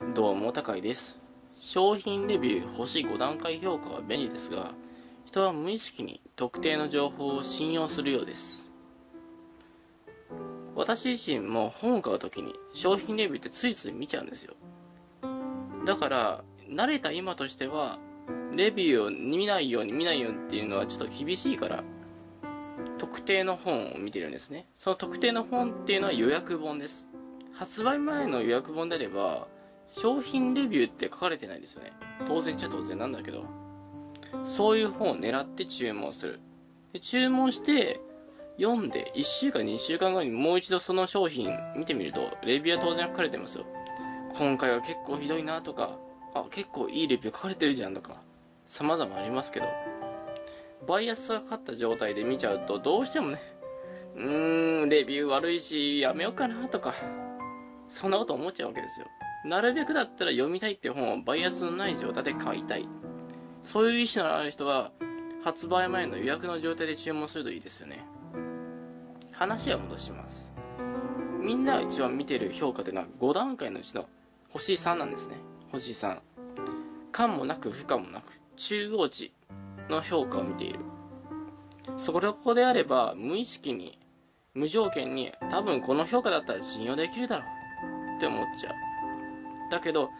どうも高いです。商品レビュー星5段階評価は便利ですが人は無意識に特定の情報を信用するようです。私自身も本を買う時に商品レビューってついつい見ちゃうんですよ。だから慣れた今としてはレビューを見ないように見ないようにっていうのはちょっと厳しいから特定の本を見てるんですね。その特定の本っていうのは予約本です。発売前の予約本であれば商品レビューって書かれてないですよね。当然っちゃ当然なんだけど。そういう本を狙って注文する。で注文して読んで1週間2週間後にもう一度その商品見てみるとレビューは当然書かれてますよ。今回は結構ひどいなとかあ結構いいレビュー書かれてるじゃんとか様々ありますけど。バイアスがかかった状態で見ちゃうとどうしてもねうーんレビュー悪いしやめようかなとかそんなこと思っちゃうわけですよ。なるべくだったら読みたいって本をバイアスのない状態で買いたい。そういう意思のある人は発売前の予約の状態で注文するといいですよね。話は戻します。みんなが一番見てる評価っていうのは5段階のうちの星3なんですね。星3感もなく不可もなく中央値の評価を見ている。そこであれば無意識に無条件に多分この評価だったら信用できるだろうって思っちゃう。だけど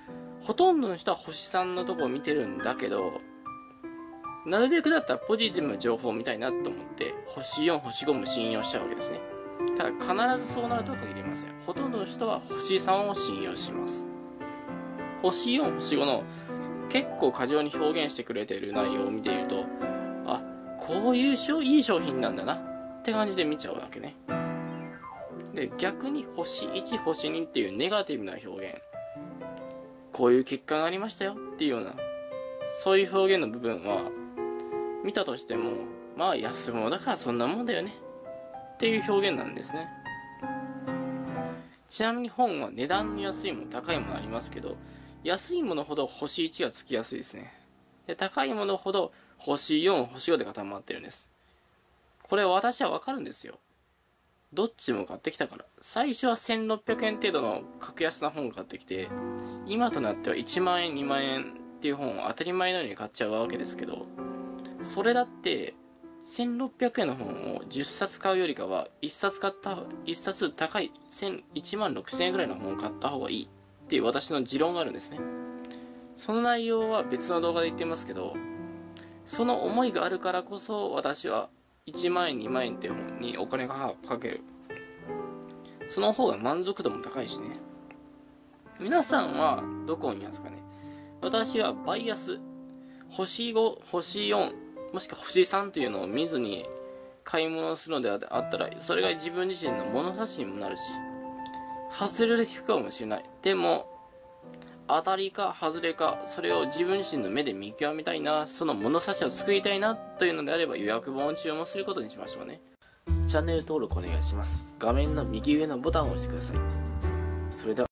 ほとんどの人は星3のとこを見てるんだけどなるべくだったらポジティブな情報を見たいなと思って星4星5も信用しちゃうわけですね。ただ必ずそうなるとは限りません。ほとんどの人は星3を信用します。星4星5の結構過剰に表現してくれている内容を見ているとあこういういい商品なんだなって感じで見ちゃうわけね。で逆に星1星2っていうネガティブな表現こういう結果がありましたよっていうようなそういう表現の部分は見たとしてもまあ安物だからそんなもんだよね。っていう表現なんですね。ちなみに本は値段の安いもの高いものありますけど安いものほど星1がつきやすいですね。で高いものほど星4星5で固まってるんです。これ私はわかるんですよ。どっちも買ってきたから。最初は1600円程度の格安な本を買ってきて今となっては1万円2万円っていう本を当たり前のように買っちゃうわけですけどそれだって1600円の本を10冊買うよりかは1冊買った1冊高い1万6000円ぐらいの本を買った方がいいっていう私の持論があるんですね。その内容は別の動画で言ってますけどその思いがあるからこそ私は1万円2万円って本にお金がかける。その方が満足度も高いしね。皆さんはどこを見ますかね。私はバイアス星5星4もしくは星3というのを見ずに買い物するのであったらそれが自分自身の物差しにもなるし外れる引くかもしれない。でも当たりか外れかそれを自分自身の目で見極めたいなその物差しを作りたいなというのであれば予約本を注文することにしましょうね。チャンネル登録お願いします。画面の右上のボタンを押してください。それでは。